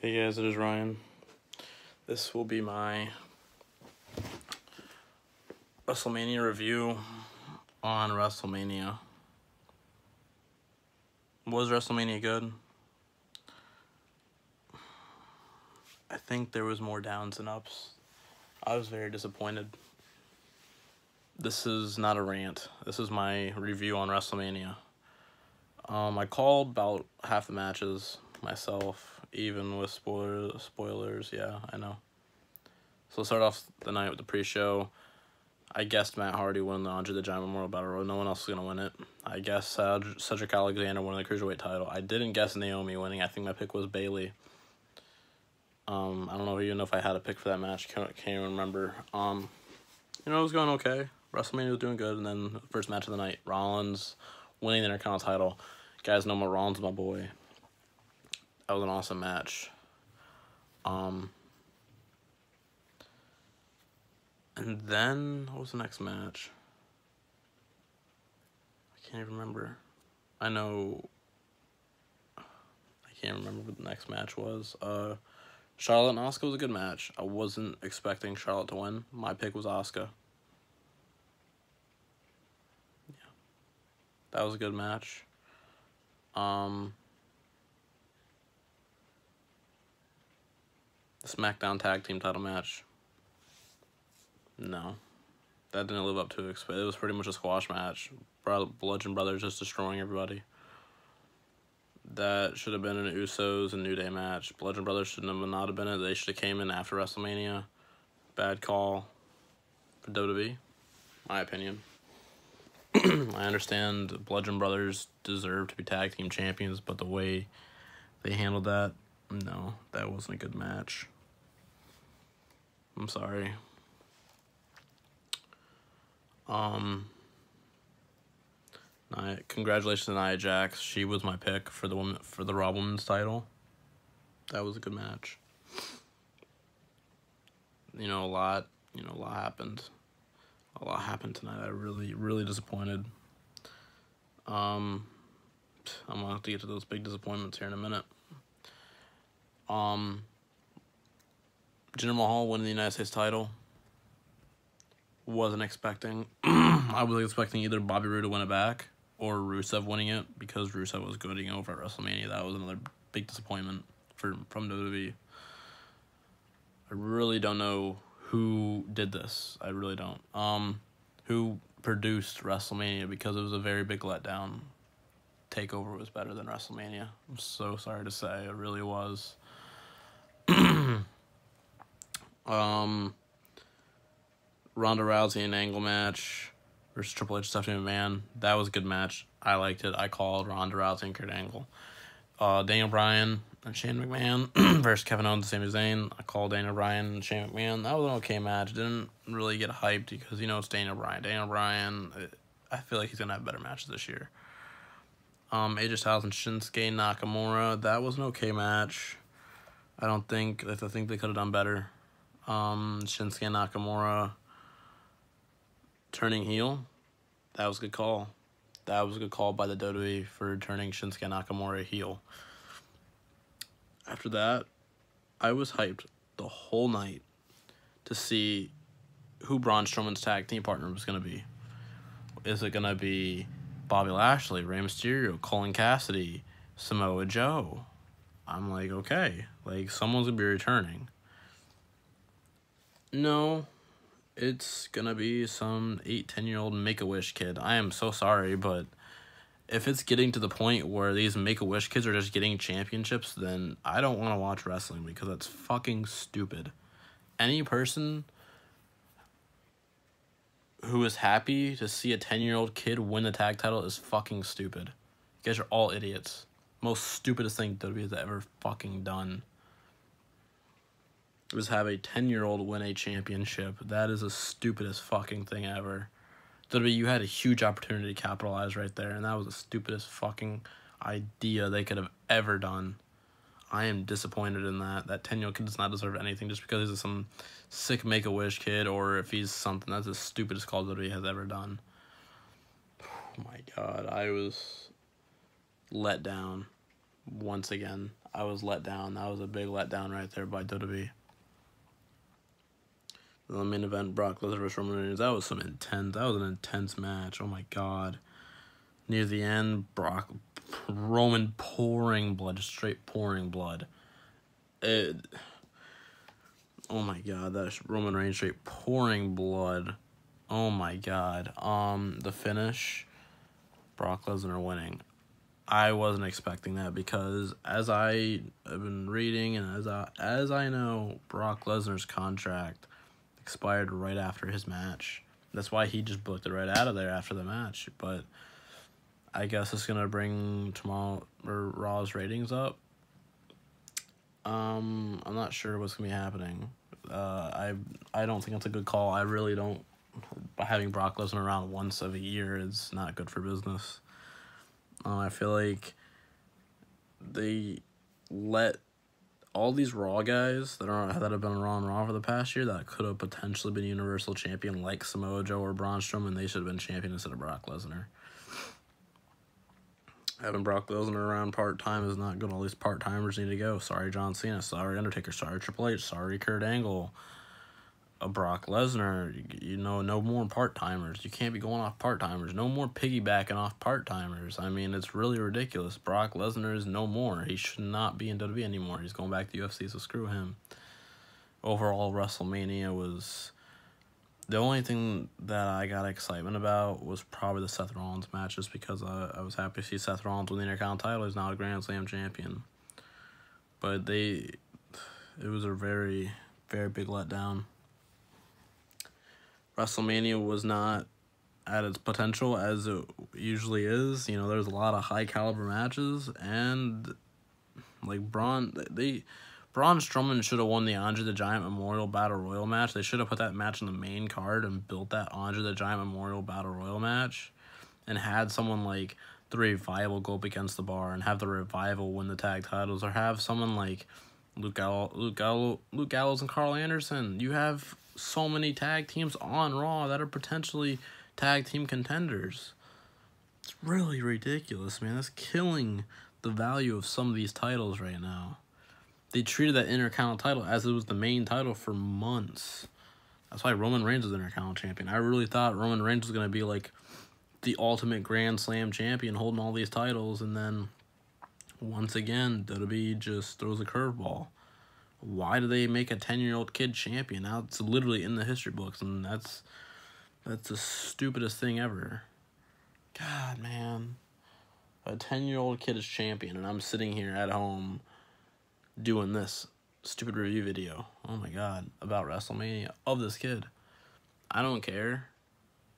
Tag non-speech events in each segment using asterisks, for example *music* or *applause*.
Hey guys, it is Ryan. This will be my WrestleMania review on WrestleMania. Was WrestleMania good? I think there was more downs than ups. I was very disappointed. This is not a rant. This is my review on WrestleMania. Um, I called about half the matches myself, even with spoilers. Spoilers, yeah, I know. So start off the night with the pre-show. I guessed Matt Hardy won the Andre the Giant Memorial Battle Royal. No one else is gonna win it. I guess Cedric Alexander won the cruiserweight title. I didn't guess Naomi winning. I think my pick was Bayley. Um, I don't know even know if I had a pick for that match. Can't, can't even remember. Um, you know, it was going okay. WrestleMania was doing good, and then first match of the night, Rollins winning the Intercontinental title. Guys know my Rollins, my boy. That was an awesome match. Um, and then what was the next match? I can't even remember. I know. I can't remember what the next match was. Uh, Charlotte and Asuka was a good match. I wasn't expecting Charlotte to win. My pick was Asuka. Yeah, that was a good match. Um, SmackDown Tag Team Title match. No, that didn't live up to it. It was pretty much a squash match. Bludgeon Brothers just destroying everybody. That should have been an Usos and New Day match. Bludgeon Brothers shouldn't have not have been it. They should have came in after WrestleMania. Bad call for WWE, my opinion. *clears throat* I understand Bludgeon Brothers deserve to be tag team champions, but the way they handled that, no, that wasn't a good match. I'm sorry. Um, Nia, congratulations to Nia Jax. She was my pick for the woman for the Raw Women's title. That was a good match. You know, a lot. You know, a lot happened. A lot happened tonight. I really, really disappointed. Um, I'm gonna have to get to those big disappointments here in a minute. Um, Jinder Mahal winning the United States title. Wasn't expecting. *clears throat* I was expecting either Bobby Roode to win it back or Rusev winning it because Rusev was going over at WrestleMania. That was another big disappointment for from WWE. I really don't know who did this. I really don't. Um, who produced WrestleMania because it was a very big letdown. Takeover was better than WrestleMania. I'm so sorry to say, it really was. *clears throat* um, Ronda Rousey and Angle match versus Triple H Stephanie McMahon. That was a good match. I liked it. I called Ronda Rousey and Kurt Angle. Uh, Daniel Bryan and Shane McMahon *clears throat* versus Kevin Owens and Sami Zayn. I called Daniel Bryan and Shane McMahon. That was an okay match. Didn't really get hyped because, you know, it's Daniel Bryan. Daniel Bryan, I feel like he's to have better matches this year. Um, AJ Styles and Shinsuke Nakamura. That was an okay match. I don't think, I think they could have done better. Um, Shinsuke Nakamura turning heel. That was a good call. That was a good call by the WWE for turning Shinsuke Nakamura heel. After that, I was hyped the whole night to see who Braun Strowman's tag team partner was going to be. Is it going to be Bobby Lashley, Rey Mysterio, Colin Cassady, Samoa Joe? I'm like, okay, like someone's going to be returning. No, it's gonna be some eight, ten year old make a wish kid. I am so sorry, but if it's getting to the point where these make a wish kids are just getting championships, then I don't want to watch wrestling because that's fucking stupid. Any person who is happy to see a 10 year old kid win the tag title is fucking stupid. You guys are all idiots. Most stupidest thing WWE has ever fucking done was have a 10 year old win a championship. That is the stupidest fucking thing ever. WWE, you had a huge opportunity to capitalize right there, and that was the stupidest fucking idea they could have ever done. I am disappointed in that. That 10 year old kid does not deserve anything just because he's some sick make a wish kid or if he's something. That's the stupidest call WWE has ever done. Oh my god, I was let down once again, I was let down. That was a big letdown right there by WWE. The main event, Brock Lesnar vs. Roman Reigns. That was some intense. That was an intense match. Oh my god. Near the end, Brock, Roman pouring blood, straight pouring blood. It. Oh my god, that's Roman Reigns straight pouring blood. Oh my god. Um, the finish, Brock Lesnar winning. I wasn't expecting that because as I have been reading and as I as I know, Brock Lesnar's contract expired right after his match. That's why he just booked it right out of there after the match. But I guess it's gonna bring tomorrow or Raw's ratings up. Um, I'm not sure what's gonna be happening. Uh, I I don't think it's a good call. I really don't. Having Brock Lesnar around once of a year is not good for business. Uh, I feel like they let all these Raw guys that are that have been Raw and Raw for the past year that could have potentially been Universal Champion like Samoa Joe or Braun Strowman, they should have been champion instead of Brock Lesnar. Having Brock Lesnar around part time is not good. All these part timers need to go. Sorry, John Cena. Sorry, Undertaker. Sorry, Triple H. Sorry, Kurt Angle a Brock Lesnar, you, know, no more part timers. You can't be going off part timers. No more piggybacking off part timers. I mean, it's really ridiculous. Brock Lesnar is no more. He should not be in WWE anymore. He's going back to UFC, so screw him. Overall, WrestleMania was the only thing that I got excitement about was probably the Seth Rollins matches because I, I was happy to see Seth Rollins win the Intercontinental title. He's now a Grand Slam champion. But they, it was a very, very big letdown. WrestleMania was not at its potential as it usually is. You know, there's a lot of high caliber matches and like Braun they Braun Strowman should have won the Andre the Giant Memorial Battle Royal match. They should have put that match on the main card and built that Andre the Giant Memorial Battle Royal match and had someone like the revival go up against the bar and have the revival win the tag titles or have someone like Luke Gallo, Luke Gallo, Luke Gallows and Karl Anderson. You have so many tag teams on Raw that are potentially tag team contenders. It's really ridiculous, man. That's killing the value of some of these titles right now. They treated that Intercontinental title as it was the main title for months. That's why Roman Reigns was Intercontinental champion. I really thought Roman Reigns was gonna be like the ultimate Grand Slam champion, holding all these titles, and then once again WWE just throws a curveball why do they make a 10 year old kid champion? Now it's literally in the history books, and that's that's the stupidest thing ever. God, man. A 10 year old kid is champion, and I'm sitting here at home doing this stupid review video. Oh my god, about WrestleMania of this kid. I don't care,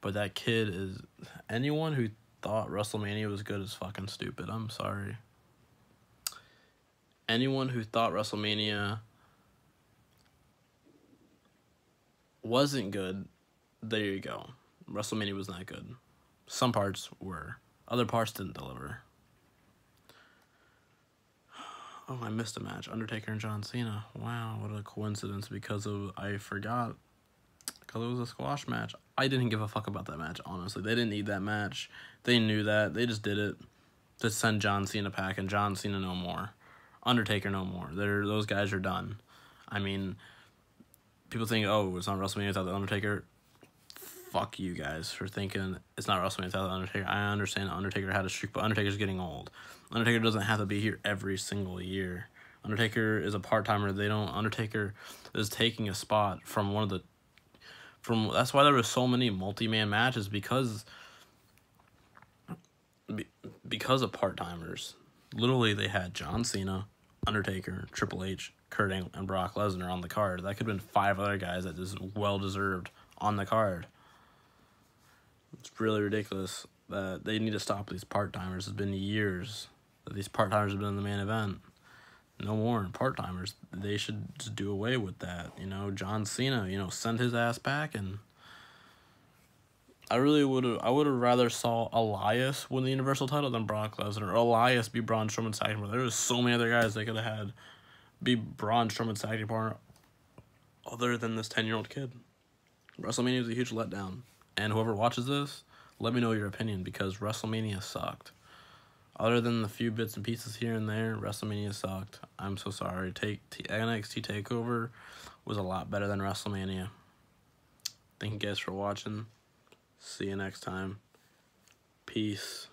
but that kid is. Anyone who thought WrestleMania was good is fucking stupid. I'm sorry anyone who thought WrestleMania wasn't good, there you go. WrestleMania was not good. Some parts were, other parts didn't deliver. *sighs* Oh, I missed a match. Undertaker and John Cena. Wow, what a coincidence because of I forgot because it was a squash match. I didn't give a fuck about that match, honestly. They didn't need that match. They knew that. They just did it to send John Cena back and John Cena no more. Undertaker no more. They're those guys are done. I mean, people think, oh, it's not WrestleMania without the Undertaker. Fuck you guys for thinking it's not WrestleMania without the Undertaker. I understand The Undertaker had a streak, but Undertaker's getting old. Undertaker doesn't have to be here every single year. Undertaker is a part timer. They don't. Undertaker is taking a spot from one of the. From that's why there were so many multi man matches because. Because of part timers, literally they had John Cena, Undertaker, Triple H, Kurt Angle, and Brock Lesnar on the card. That could have been five other guys that is well deserved on the card. It's really ridiculous that they need to stop these part timers. It's been years that these part timers have been in the main event. No more part timers. They should just do away with that. You know, John Cena, you know, send his ass back and I really would have. I would have rather saw Elias win the Universal title than Brock Lesnar. Or Elias be Braun Strowman's tag partner. There was so many other guys they could have had be Braun Strowman's tag partner, other than this ten year old kid. WrestleMania was a huge letdown, and whoever watches this, let me know your opinion because WrestleMania sucked. Other than the few bits and pieces here and there, WrestleMania sucked. I'm so sorry. Take NXT Takeover was a lot better than WrestleMania. Thank you guys for watching. See you next time. Peace.